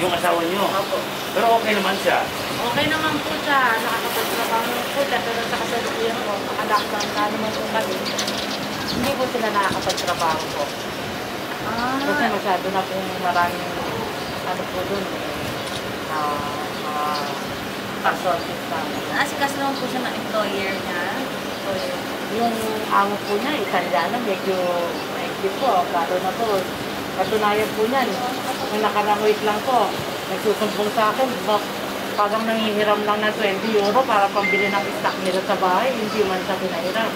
Yung asawa niyo. Opo. Pero okay naman siya. Okay naman po siya. Nakakapagtrabaho po siya. Pero sa kasalukuyan ko, naka-lockdown na naman po kami. Hindi po sila nakakapagtrabaho po. Kasi Ah, masyado na po maraming ano po dun eh. Na mga casualties na. naasikas naman po siya ng employer niya. So, yung amo po niya, Italiano, medyo maigit po. Lalo na po, katunayan po niyan. Nung nakarang week lang po, nagsusumbong sa akin, bak, parang nangihiram lang ng 20 euro para pambili ng stock nila sa bahay, hindi man siya pinahiram.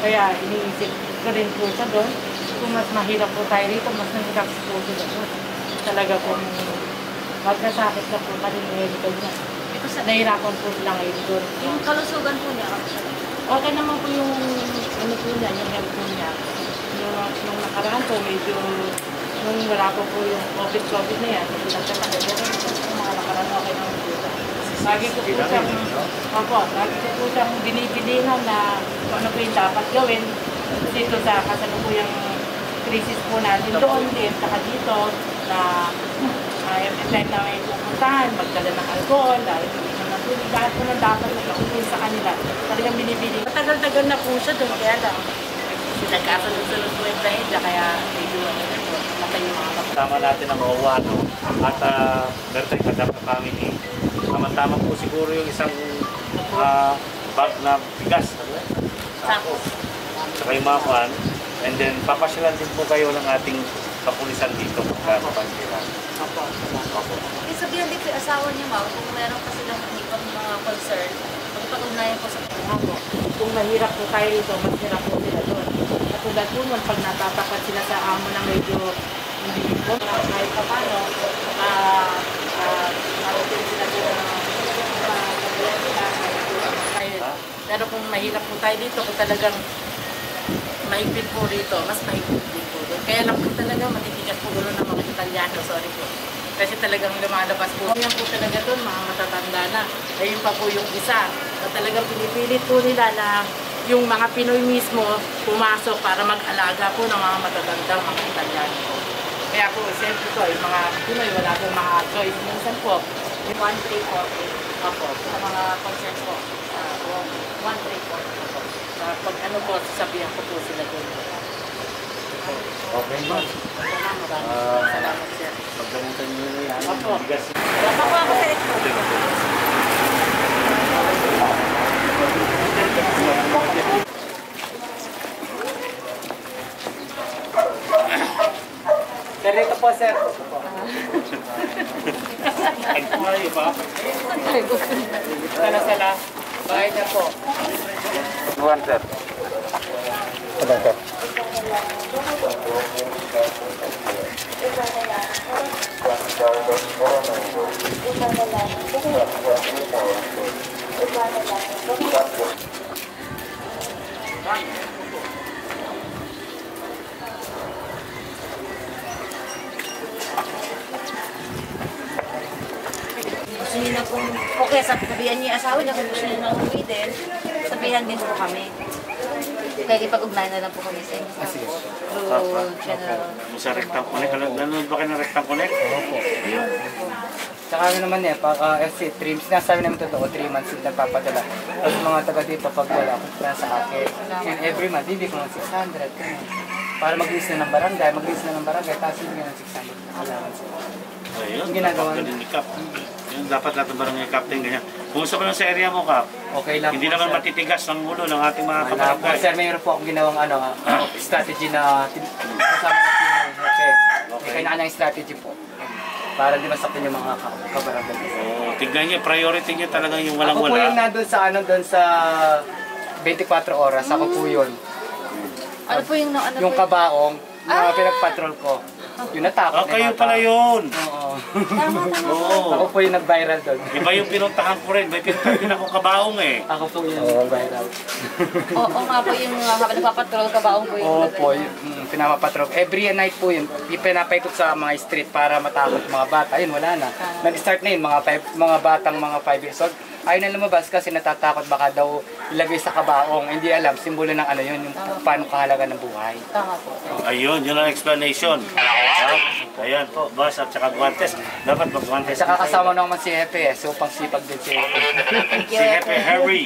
Kaya iniisip ko rin po siya doon, kung mas mahirap po tayo rito, mas mahirap po sila doon. Talaga pong magkasakit na po kami ng medical niya. Ito sa, Nahirapan po sila ngayon doon. yung kalusugan po niya. Okay naman po yung ano po niya, yung health po niya. Yung, nung nakaraan po, medyo nung wala po po yung COVID-COVID na yan, siya talaga. Pero yung mga okay naman po siya. Lagi ko po siyang, opo, lagi ko po siyang binibilihan na kung ano po yung dapat gawin dito sa kasalukuyang krisis po natin doon din, saka dito, na uh, every time na may pupuntahan, magdala ng alcohol, dahil hindi naman po, lahat po ng dapat na gawin sa kanila. Talagang binibili. Matagal-tagal na po siya doon, kaya lang. Nagkasunod-sunod po yung dahil kaya medyo ano na po, matay yung mga kapatid. Tama natin ang OWA, no? At uh, meron tayong kadap na family. Tama-tama po siguro yung isang ah, bag na bigas. Ano? Tapos, Saka yung mga kwan. And then, papasyalan din po kayo ng ating kapulisan dito pagka mapansilan. Opo. Opo. okay, sabihan din po yung asawa niya, ma'am, kung meron pa silang ibang mga concern, magpag-ugnayan po sa Opo. Kung mahirap po tayo dito, mas hirap po sila doon. Katulad po nun, pag natatapat sila sa amo na medyo na kahit pa paano, marating sila Ha? Pero kung mahirap po tayo dito, kung talagang mahigpit po rito, mas mahigpit din po doon. Kaya lang po talaga matitigas po ulo ng mga Italiano, sorry po. Kasi talagang lumalabas po. Yan po talaga doon, mga matatanda na. Ayun pa po yung isa, na talagang pinipilit po nila na yung mga Pinoy mismo pumasok para mag-alaga po ng mga matatanda, mga Italiano. Kaya po, siyempre po, yung mga Pinoy, wala po mga choice. Minsan po, yung 1340, Opo, sa mga concern po. Uh, 1340 po. Uh, pag ano po, sasabihan ko po sila doon. Okay, ma'am. Salamat, maraming Ah. salamat, sir. Pagdamutan nyo na yan. Opo. Wala pa po ako sa ito. Sir, dito po, sir. Ay, kumayo ba? Sala, sala. Bakit na po? One, sir. Ito, sir. Gusto niyo na kung, okay, sabihan yung asawa niya kung gusto niyo na umuwi din, sabihan din po kami. Kaya ipag-ugnayan na lang po kami sa inyo. Through General. Sa Rectang Connect. Nanonood ba kayo ng Rectang Connect? Opo. Tsaka ano naman eh, pag uh, FC, three, sinasabi namin totoo, 3 months yung nagpapadala. Tapos mga taga dito, pag wala, punta sa akin. And every month, bibig ko ng 600. ganun. Para mag-list na ng barangay, mag-list na ng barangay, tapos bibigyan ng 600 na allowance. Ayun. Yung ginagawa Galing ni. Yung dapat natin barangay captain ganyan. Gusto ko lang sa area mo, Kap, Okay lang hindi po, naman sir. matitigas ang ulo ng ating mga Wala po, kabarangay. sir, mayroon po akong ginawang ano, uh, strategy na tin- kasama ng Pinoy. Okay. May kanya-kanyang strategy po. Para di masaktan yung mga ka- kabarangay. Oo, tignan niyo, priority niyo talaga yung Ako po yung walang-wala. nandun sa ano, doon sa 24 oras. Ako po yun. Ano po yung, ano Yung kabaong na pinagpatrol ko. Yung natakot Ah, kayo pala yun. Oo. Tama, tama. Oo. Ako po yung nag-viral doon. Iba yung pinuntahan ko rin. May pinuntahan din ako kabaong eh. Ako po yung nag-viral. Oo oo nga po yung uh, habang nagpapatrol ka baong po yung Oo po, yung mm, pinapapatrol. Every night po yun, pinapaikot sa mga street para matakot mga bata. Ayun, wala na. Nag-start na yun, mga, five, mga batang mga 5 years old. ayaw na lumabas kasi natatakot baka daw ilagay sa kabaong. Hindi alam, simbolo ng ano yun, yung paano kahalaga ng buhay. Tama po. Ayun, yun ang explanation. Ha? Ayan po, boss at saka guantes. Dapat mag-guantes. Saka kasama naman si Hepe, eh, so pang sipag din si Hepe. Si Hepe Harry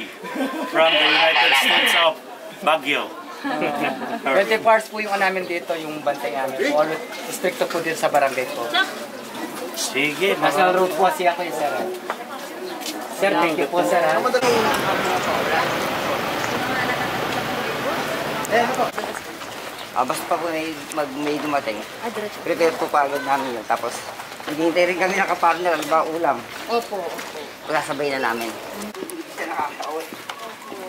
from the United States of Baguio. 24 hours po yung ano namin dito, yung bantay namin. All stricto po din sa barangay po. Sige, mga road po kasi ako yung sir. ah. Sir, thank you po sir. ha. Ah, basta pa po may, mag, may dumating, Ah, diretso. prepare po pa agad namin yun. Tapos, hinihintay rin kami nakapartner, halimbawa ulam. Opo, opo. Sasabay na namin. Siya nakakauwi.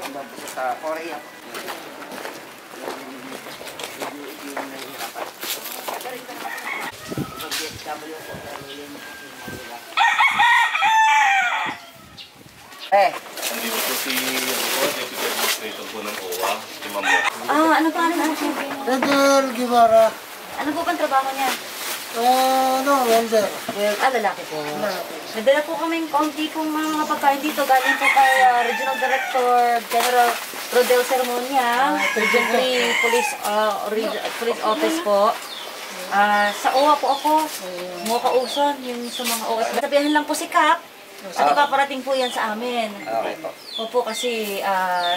Hanggang po sa Korea. Eh, Nandito po si ano po, Deputy Administrator po ng OWA, si Ma'am Mo. Ah, Edgar Guevara, Ano po bang trabaho niya? uh, no, welder. Ah, lalaki po. Nadala po kaming konti pong mga pagkain dito. Galing po kay ah, Regional Director General Rodel Sermonia, Region 3 Police, ah, Reg- Police Office po. Ah, sa OWA po ako, mga kauson, yung sa mga OWA. Sabihan lang po si Cap, at ipaparating po yan sa amin. okay po. Opo, kasi ah,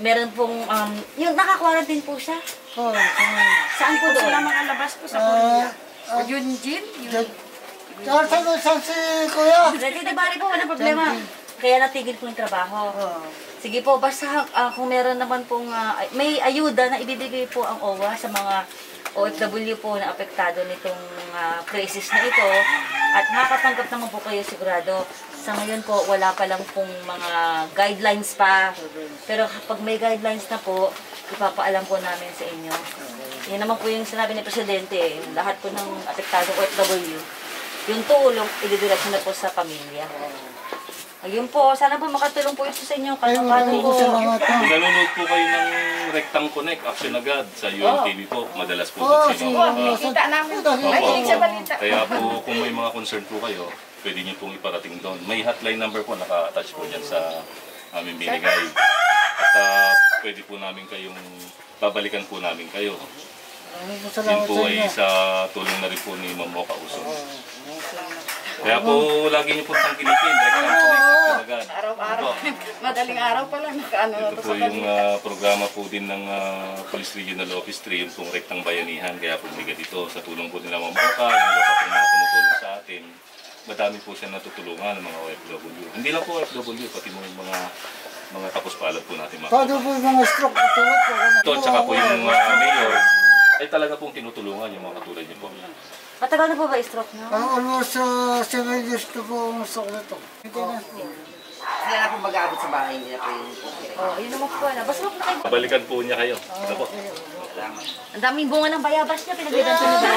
meron pong, um, yung naka-quarantine po siya. Oh, Saan po doon? Sila makalabas po sa uh, Yun, Jin? Saan saan saan si Kuya? Ready di bari po, walang problema. Kaya natigil po yung trabaho. Sige po, basta ah, kung meron naman pong, ah, may ayuda na ibibigay po ang OWA sa mga OFW po na apektado nitong ah, crisis na ito. At nakakatanggap naman po kayo sigurado. Sa ngayon po, wala pa lang pong mga guidelines pa. Pero kapag may guidelines na po, ipapaalam po namin sa inyo. Yan naman po yung sinabi ni Presidente, lahat po ng apektado OFW, yung tulong, ididiretso na po sa pamilya. Ayun po, sana po makatulong po ito sa inyo. Maraming po. Nanonood po kayo ng Rectang Connect, Action Agad sa UNTV po. Madalas po Oh, si si Ma'am. Ah, Kita namin. Nakikinig sa balita. Kaya po kung may mga concern po kayo, pwede niyo pong iparating doon. May hotline number po naka-attach po dyan sa aming binigay. At ah, pwede po namin kayong, babalikan po namin kayo. Maraming Yun salamat po sa ay sa tulong na rin po ni Ma'am Mocha Uson. Kaya po lagi niyo Action Agad. Araw-araw. Madaling araw pa lang. Na Ito to po sa yung ah, programa po din ng ah, Police Regional Office 3, yung pong Rektang Bayanihan. Kaya po bigat dito sa tulong po nila mamuka, yung iba pa po mga tumutulong sa atin. Madami po siya natutulungan ng mga OFW. Hindi lang po OFW, pati mo yung mga mga tapos palad po natin mga Paano po yung mga stroke? Tulad po. ano? Ito, tsaka po yung ah, mayor, ay talaga pong tinutulungan yung mga katulad niyo po. Matagal na po ba stroke niyo? Ah, almost uh, 7 years to po ang stroke na to. Po. Sila na po mag-aabot sa bahay, na po yung Oh, yun naman po na. Basta na kayo. Balikan po niya kayo. Ano po? Salamat. Ang daming bunga ng bayabas niya, pinagbigan niyo ba?